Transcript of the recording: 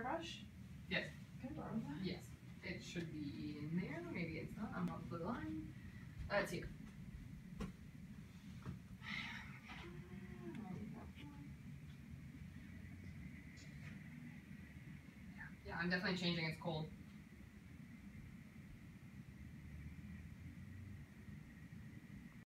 airbrush? Yes. Can I borrow that? Yes, it should be in there, maybe it's not, I'm on the line. Uh, That's here. Yeah, I'm definitely changing, it's cold.